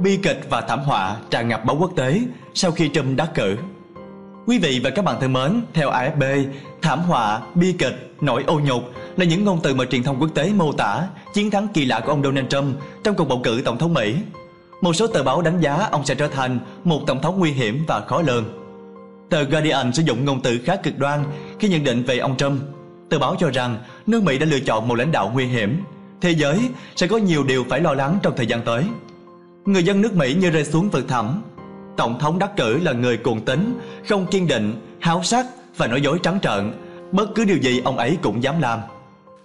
Bi kịch và thảm họa tràn ngập báo quốc tế sau khi Trump đắc cử. Quý vị và các bạn thân mến, theo AFP, thảm họa, bi kịch, nỗi ô nhục là những ngôn từ mà truyền thông quốc tế mô tả chiến thắng kỳ lạ của ông Donald Trump trong cuộc bầu cử tổng thống Mỹ. Một số tờ báo đánh giá ông sẽ trở thành một tổng thống nguy hiểm và khó lường. Tờ Guardian sử dụng ngôn từ khá cực đoan khi nhận định về ông Trump. Tờ báo cho rằng nước Mỹ đã lựa chọn một lãnh đạo nguy hiểm. Thế giới sẽ có nhiều điều phải lo lắng trong thời gian tới. Người dân nước Mỹ như rơi xuống vực thẳm. Tổng thống đắc cử là người cuồng tín, không kiên định, háo sắc và nói dối trắng trợn. Bất cứ điều gì ông ấy cũng dám làm.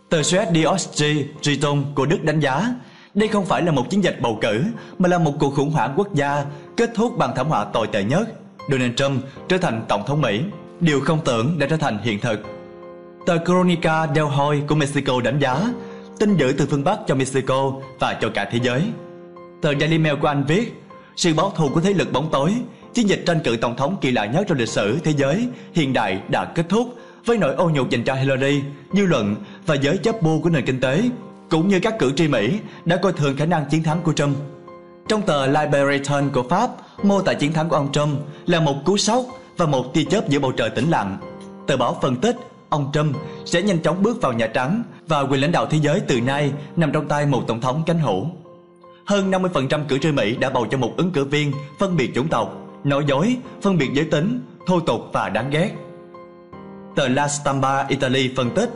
Tờ Suez DOSG Triton của Đức đánh giá đây không phải là một chiến dịch bầu cử mà là một cuộc khủng hoảng quốc gia kết thúc bằng thảm họa tồi tệ nhất. Donald Trump trở thành tổng thống Mỹ. Điều không tưởng đã trở thành hiện thực. Tờ Cronica del Hoy của Mexico đánh giá tin dữ từ phương Bắc cho Mexico và cho cả thế giới. Tờ Daily Mail của Anh viết sự báo thù của thế lực bóng tối chiến dịch tranh cử tổng thống kỳ lạ nhất trong lịch sử thế giới hiện đại đã kết thúc với nỗi ô nhục dành cho Hillary, dư luận và giới chấp bu của nền kinh tế, cũng như các cử tri Mỹ đã coi thường khả năng chiến thắng của Trump. Trong tờ Liberation của Pháp, mô tả chiến thắng của ông Trump là một cú sốc và một tia chớp giữa bầu trời tĩnh lặng. Tờ báo phân tích ông Trump sẽ nhanh chóng bước vào Nhà Trắng và quyền lãnh đạo thế giới từ nay nằm trong tay một tổng thống cánh hữu. Hơn 50% cử tri Mỹ đã bầu cho một ứng cử viên phân biệt chủng tộc, nói dối, phân biệt giới tính, thô tục và đáng ghét. Tờ La Stampa Italy phân tích,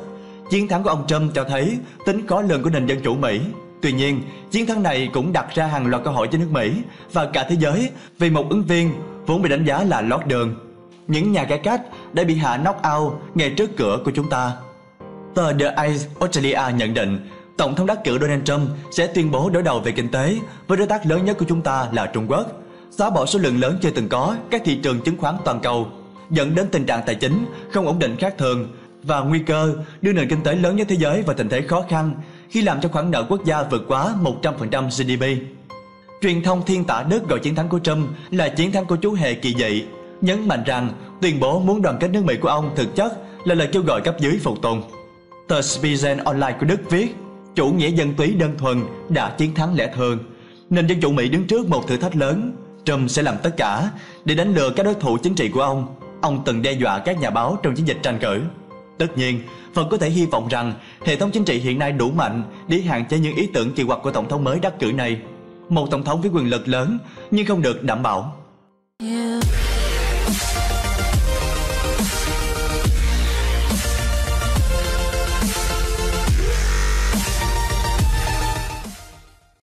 chiến thắng của ông Trump cho thấy tính khó lường của nền dân chủ Mỹ. Tuy nhiên, chiến thắng này cũng đặt ra hàng loạt câu hỏi cho nước Mỹ và cả thế giới về một ứng viên vốn bị đánh giá là lót đường. Những nhà cải cách đã bị hạ knock out ngay trước cửa của chúng ta. Tờ The Ice Australia nhận định Tổng thống đắc cử Donald Trump sẽ tuyên bố đối đầu về kinh tế với đối tác lớn nhất của chúng ta là Trung Quốc, xóa bỏ số lượng lớn chưa từng có các thị trường chứng khoán toàn cầu dẫn đến tình trạng tài chính không ổn định khác thường và nguy cơ đưa nền kinh tế lớn nhất thế giới vào tình thế khó khăn khi làm cho khoản nợ quốc gia vượt quá 100% GDP. Truyền thông thiên tả Đức gọi chiến thắng của Trump là chiến thắng của chú hề kỳ dị, nhấn mạnh rằng tuyên bố muốn đoàn kết nước Mỹ của ông thực chất là lời kêu gọi cấp dưới phục tùng. Tờ Spiegel Online của Đức viết, chủ nghĩa dân túy đơn thuần đã chiến thắng lẽ thường. Nền dân chủ Mỹ đứng trước một thử thách lớn Trump sẽ làm tất cả để đánh lừa các đối thủ chính trị của ông. Ông từng đe dọa các nhà báo trong chiến dịch tranh cử. Tất nhiên, phần có thể hy vọng rằng hệ thống chính trị hiện nay đủ mạnh để hạn chế những ý tưởng kỳ quặc của tổng thống mới đắc cử này. Một tổng thống với quyền lực lớn nhưng không được đảm bảo.